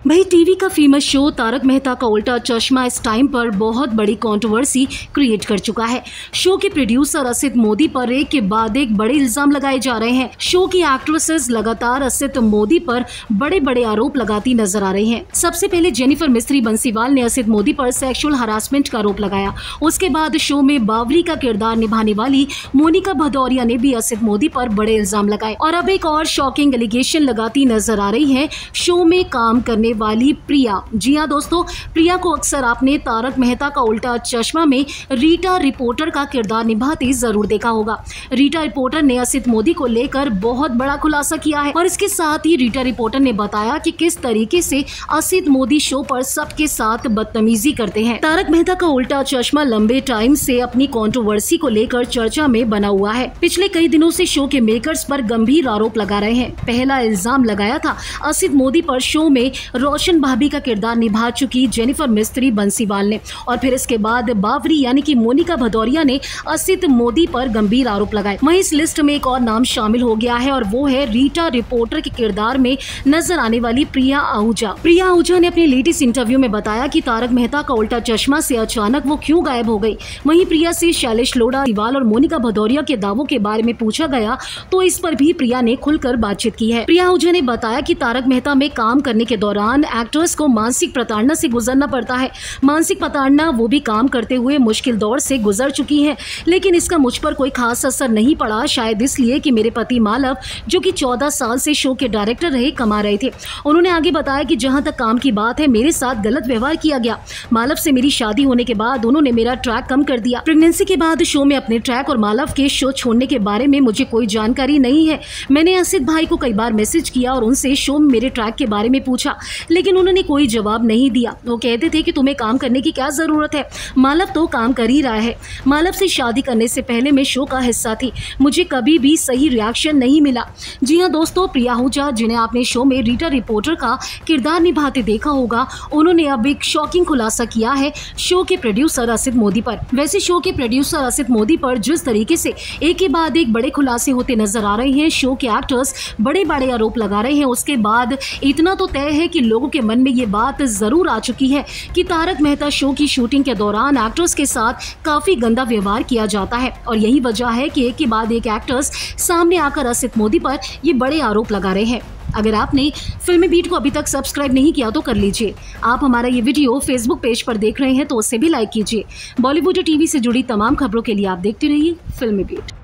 भाई टीवी का famous show Tarak Mehta का उल्टा चश्मा इस टाइम पर बहुत बड़ी कंट्रोवर्सी क्रिएट कर चुका है। शो के प्रोड्यूसर असित मोदी पर एक के बाद एक बड़े इल्ज़ाम लगाए जा रहे हैं। शो की एक्ट्रेसेस लगातार असित मोदी पर बड़े बड़े आरोप लगाती नज़र आ रही हैं। सबसे पहले जेनिफर मिस्त्री बंसीवाल ने असित मोदी पर सेक्सुअल हरासमेंट का आरोप लगाया। उसके बाद शो में बावरी का किरदार निभाने वाली मोनिका भदौरिया ने भी असित मोदी पर बड़े इल्ज़ाम लगाए। और अब एक और शॉकिंग एलिगेशन लगाती नज़र आ रही है। शो में काम करने करने वाली प्रिया। जी हाँ दोस्तों, प्रिया को अक्सर आपने तारक मेहता का उल्टा चश्मा में रीटा रिपोर्टर का किरदार निभाती ज़रूर देखा होगा। रीटा रिपोर्टर ने असित मोदी को लेकर बहुत बड़ा खुलासा किया है और इसके साथ ही रीटा रिपोर्टर ने बताया कि किस तरीके से असित मोदी शो पर सबके साथ बदतमीजी करते हैं। तारक मेहता का उल्टा चश्मा लंबे टाइम से अपनी कंट्रोवर्सी को लेकर चर्चा में बना हुआ है। पिछले कई दिनों से शो के मेकर्स पर गंभीर आरोप लगा रहे हैं। पहला इल्ज़ाम लगाया था असित मोदी पर शो में रोशन भाभी का किरदार निभा चुकी जेनिफर मिस्त्री बंसीवाल ने। और फिर इसके बाद बावरी यानी कि मोनिका भदौरिया ने असित मोदी पर गंभीर आरोप लगाए। वहीं इस लिस्ट में एक और नाम शामिल हो गया है और वो है रीटा रिपोर्टर के किरदार में नज़र आने वाली प्रिया आहूजा। प्रिया आहूजा ने अपने लेटेस्ट इंटरव्यू में बताया कि तारक मेहता का उल्टा चश्मा से अचानक वो क्यों गायब हो गई। वहीं प्रिया से शैलेश लोड़ा दिवाल और मोनिका भदौरिया के दावों के बारे में पूछा गया तो इस पर भी प्रिया ने खुलकर बातचीत की है। प्रिया आहूजा ने बताया कि तारक मेहता में काम करने के दौरान दौरान एक्टर्स को मानसिक प्रताड़ना से गुजरना पड़ता है। मानसिक प्रताड़ना, वो भी काम करते हुए मुश्किल दौर से गुजर चुकी हैं। लेकिन इसका मुझ पर कोई खास असर नहीं पड़ा, शायद इसलिए कि मेरे पति मालव, जो कि चौदह साल से शो के डायरेक्टर रहे, कमा रहे थे। उन्होंने आगे बताया कि जहाँ तक काम की बात है, मेरे साथ गलत व्यवहार किया गया। मालव से मेरी शादी होने के बाद उन्होंने मेरा ट्रैक कम कर दिया। प्रेगनेंसी के बाद शो में अपने ट्रैक और मालव के शो छोड़ने के बारे में मुझे कोई जानकारी नहीं है। मैंने असित भाई को कई बार मैसेज किया और उनसे शो में मेरे ट्रैक के बारे में पूछा। लेकिन उन्होंने कोई जवाब नहीं दिया। वो कहते थे कि तुम्हें काम करने की क्या ज़रूरत है? मालव तो काम कर ही रहा है। मालव से शादी करने से पहले मैं शो का हिस्सा थी। मुझे कभी भी सही रिएक्शन नहीं मिला। जी हाँ दोस्तों, प्रिया हुजा जिन्हें आपने शो में रीटा रिपोर्टर का किरदार निभाते देखा होगा, उन्होंने अब एक शॉकिंग खुलासा किया है शो के प्रोड्यूसर असित मोदी पर। वैसे शो के प्रोड्यूसर असित मोदी पर जिस तरीके से एक के बाद एक बड़े खुलासे होते नज़र आ रहे हैं, शो के एक्टर्स बड़े बड़े आरोप लगा रहे हैं। उसके बाद इतना तो तय है कि लोगों के मन में ये बात ज़रूर आ चुकी है कि तारक मेहता शो की शूटिंग के दौरान एक्टर्स के साथ काफ़ी गंदा व्यवहार किया जाता है और यही वजह है कि एक के बाद एक एक्टर्स सामने आकर असित मोदी पर ये बड़े आरोप लगा रहे हैं। अगर आपने फिल्मी बीट को अभी तक सब्सक्राइब नहीं किया तो कर लीजिए। आप हमारा ये वीडियो फेसबुक पेज पर देख रहे हैं तो उससे भी लाइक कीजिए। बॉलीवुड टीवी से जुड़ी तमाम खबरों के लिए आप देखते रहिए फिल्मी बीट।